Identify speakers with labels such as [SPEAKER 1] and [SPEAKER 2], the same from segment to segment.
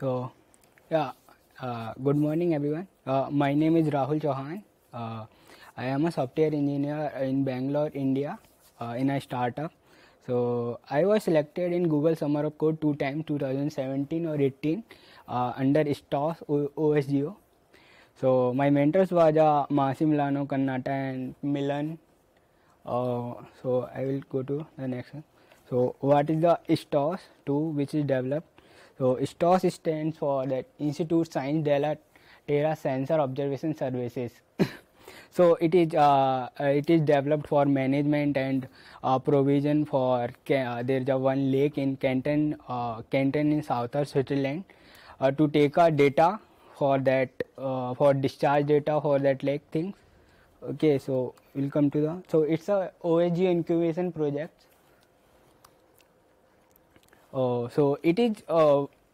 [SPEAKER 1] So, yeah, uh, good morning everyone. Uh, my name is Rahul Chauhan. Uh, I am a software engineer in Bangalore, India, uh, in a startup. So, I was selected in Google Summer of Code two times, 2017 or 18, uh, under STOS OSGO. So, my mentors was uh, Masi Milano, Kannata, and Milan. Uh, so, I will go to the next one. So, what is the STOS 2 which is developed? So istSOS stands for that Institute Science Della Terra Sensor Observation Services. so it is uh, uh, it is developed for management and uh, provision for uh, there is a one lake in Canton uh, Canton in southern Switzerland uh, to take a data for that for discharge data for that lake things. Okay, so we'll come to the so it's a OSGeo incubation project. Oh, so it is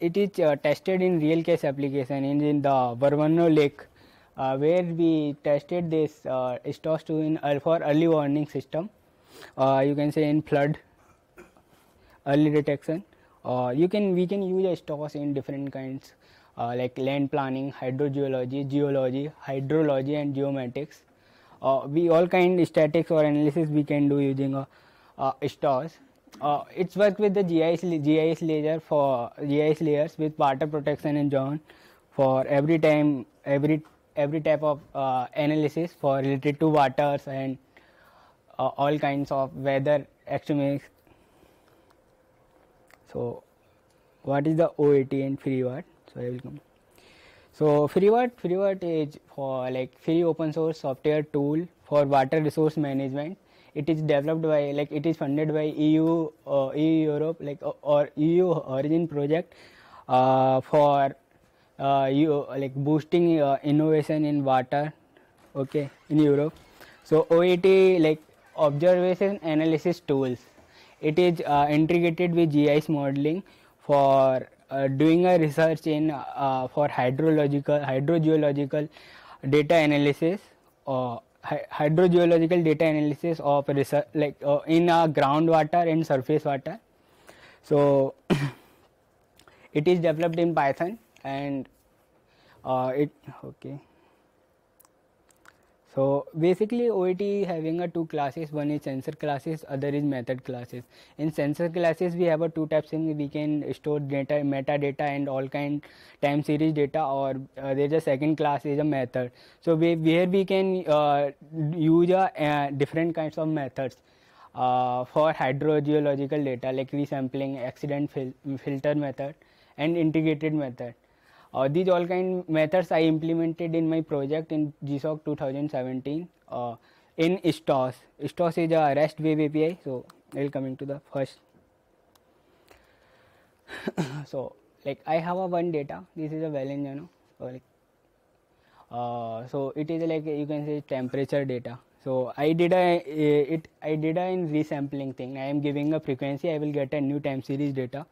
[SPEAKER 1] it is uh, tested in real case application in, in the Verbano Lake, uh, where we tested this uh, istSOS 2 in uh, for early warning system. Uh, you can say in flood, early detection. Uh, you can we can use istSOS in different kinds like land planning, hydrogeology, geology, hydrology, and geomatics. We all kind statics or analysis we can do using a istSOS. Uh, it's work with the GIS GIS layer for GIS layers with water protection and zone for every time every every type of uh, analysis for related to waters and uh, all kinds of weather extremes. So, what is the OAT and FREEWAT? So, I will come. So, FREEWAT FREEWAT is for like free open source software tool for water resource management. It is developed by like it is funded by EU uh, EU Europe like uh, or EU Origin project uh, for uh, you like boosting uh, innovation in water. Okay, in Europe. So OAT like observation analysis tools. It is uh, integrated with GIS modeling for uh, doing a research in uh, for hydrological hydrogeological data analysis hy- hydrogeological data analysis of research like uh, in uh, groundwater and surface water. So it is developed in Python and uh, it okay. So basically OAT having a two classes, one is sensor classes, other is method classes. In sensor classes we have a two types thing we can store data, metadata and all kind time series data or uh, there is a second class is a method. So we, where we can uh, use a, uh, different kinds of methods uh, for hydrogeological data like resampling, accident fil- filter method and integrated method. Uh, these all kind methods I implemented in my project in GSOC 2017 uh, in istSOS. istSOS is a REST web API. So I will coming to the first. so like I have a one data. This is a well you know. So like uh, so it is like you can say temperature data. So I did a it I did a in resampling thing. I am giving a frequency. I will get a new time series data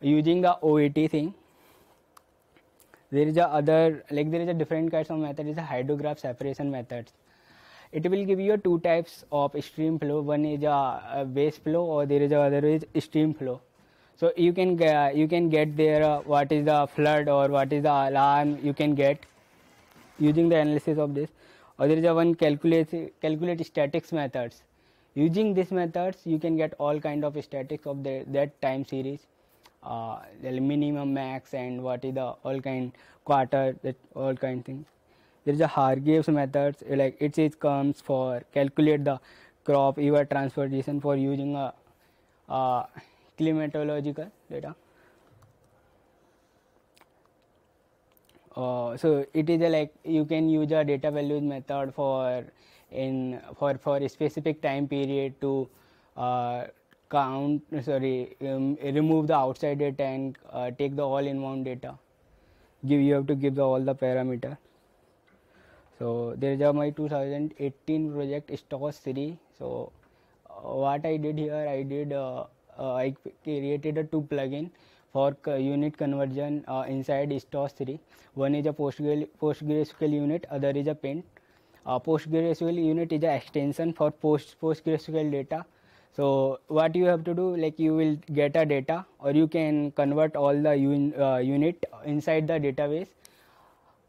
[SPEAKER 1] using the OAT thing there is a other like there is a different kinds of method is a hydrograph separation methods. It will give you two types of stream flow. One is a, base flow or there is a other is stream flow. So you can get, you can get there uh, what is the flood or what is the alarm you can get using the analysis of this. Or there is a one calculate calculate statics methods. Using these methods you can get all kind of statics of the, that time series uh, minimum max and what is the all kind quarter that all kind things there is a Hargreaves methods like it it comes for calculate the crop evapotranspiration for using a uh, climatological data. Uh, so it is a like you can use a data values method for in for for a specific time period to uh, count sorry um, remove the outside data and uh, take the all inbound data give you have to give the all the parameter so there is a my 2018 project STOS 3 so uh, what I did here I did uh, uh, I created a two plugin for unit conversion uh, inside STOS 3 one is a PostgreSQL, PostgreSQL unit other is a pint uh, PostgreSQL unit is a extension for post PostgreSQL data so what you have to do like you will get a data or you can convert all the un, uh, unit inside the database.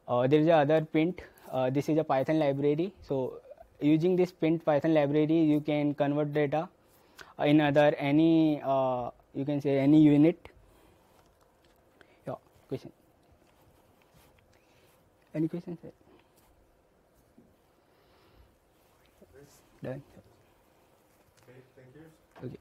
[SPEAKER 1] Uh, there is a other pint uh, this is a python library. So using this pint python library you can convert data in other any uh, you can say any unit. Yeah question. Any questions? Done. Okay